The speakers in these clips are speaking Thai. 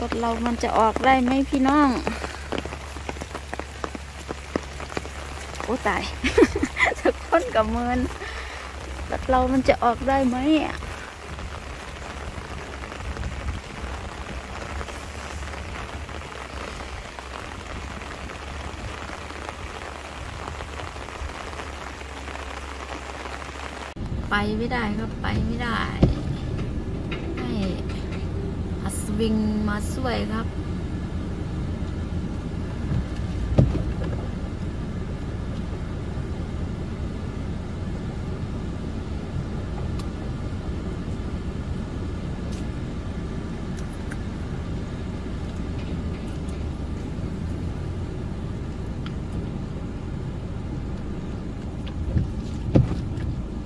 รถเรามันจะออกได้ไหมพี่น้อง โอ้ตายสักคนกับเมินรถเรามันจะออกได้ไหมอะไปไม่ได้ครับไปไม่ได้ ให้อัศ วิ่งมาช่วยครับ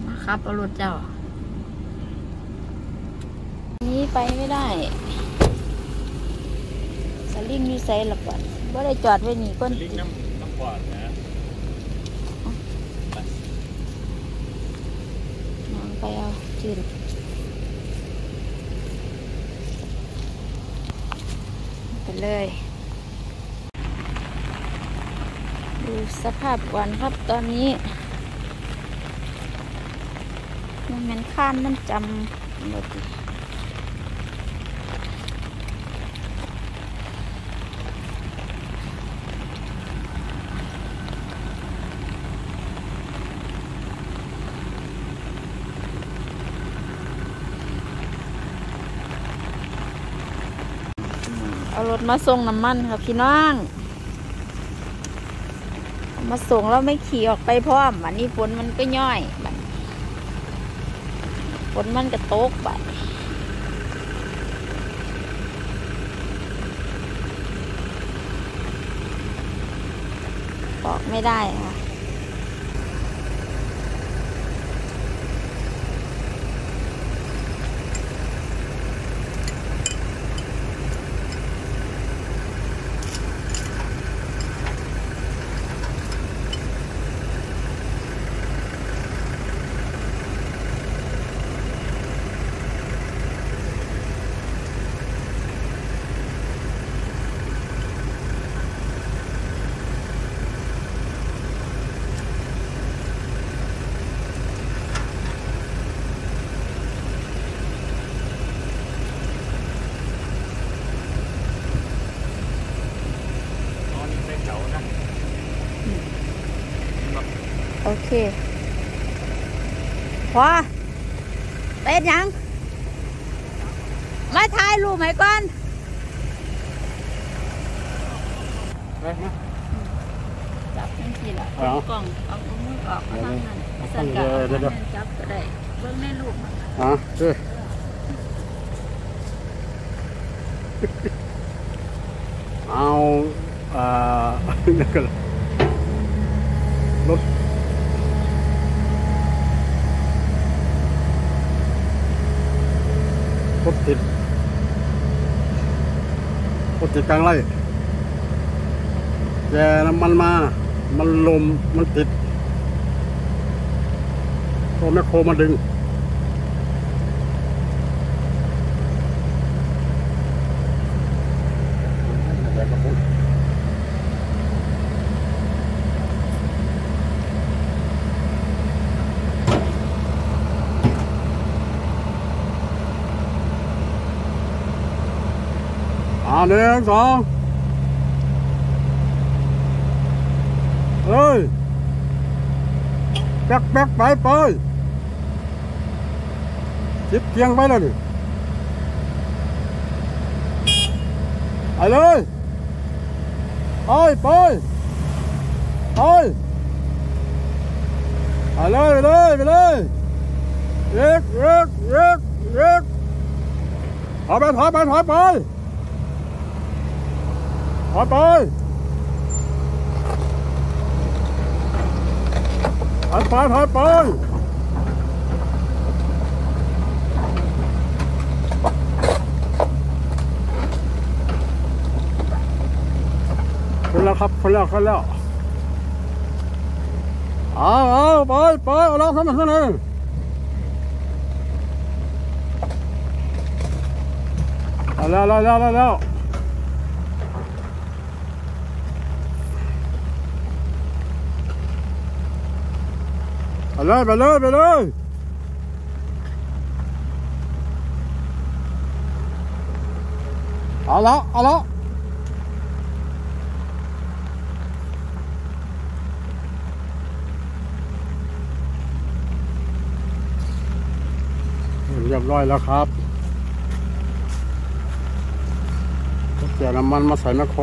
มาครับเอารถเจ้านี้ไปไม่ได้ สลิงมีไซหลับก่อนบ่ได้จอดไว้นี่ก้นลิงน้ำน้ำปอดนะนอนไปเอาจืดไปเลย ดูสภาพก่อนครับตอนนี้ มันเหม็นข้านมันจำหมด รถมาส่งน้ำมันครับพี่น้อง มาส่งแล้วไม่ขี่ออกไปพร้อมอันนี้ฝนมันก็ย่อยฝนมันก็ตกไปออกไม่ได้ค่ะ โอเคพอเป็นยังมาถ่ายรูปไหมก่อนไปมาจับจังสิล่ะเอากล่อ ถติดรถติดกลางไร่แกน้ำมันมา มันลม มันติดโคแมคโครมาดึง อ่าหนึ่งสองเฮ้ยแป๊กแป๊กไปไปจิบเกียงไปแล้วนี่ ไปเลยไปไปไปไปเลยไปเลเลยเร็กเร็กเร็กเร็กถอไปถอยไปถอยไปคนแล้วครับคนแล้วคนแล้วเอาเอาไปไปเอาล้วทำมันทำมันเอาแล้วแล้วแล้วแล้ว เลยไปเลยไปเลยเอาละเอาละเรียบร้อยแล้วครับเสียน้ำมันมาใส่แมคโคร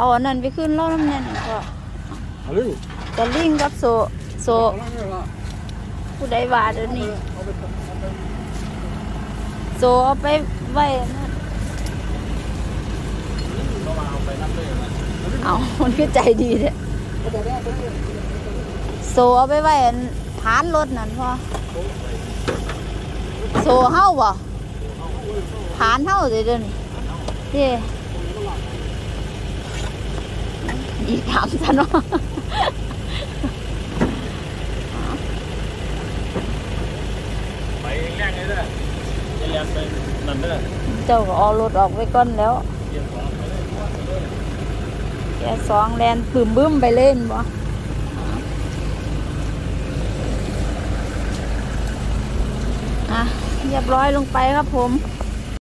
เอาอันนั้นไปขึ้นรถน้ำแน่นอยพ่อเอาเลยจะลิงกับโซโซผู้ใดว่าเดี๋ยวนี้โซเอาไปไว้นั่นเอามันคือใจดีเด้โซเอาไปไว้อันฐานรถนั่นพ่อโซเฮาบ่ฐานเฮาเด้อเดี๋ยวนี้เด้ อีกถามซะเนาะไปแรงเลยเด้อจะเรียนไปนั่นเด้อเจ้าก็เอารถออกไปก่อนแล้วเรียนสองไปเลยแกสองแลนปืมบึ้มไปเล่นบ่อะเรียบร้อยลงไปครับผมเ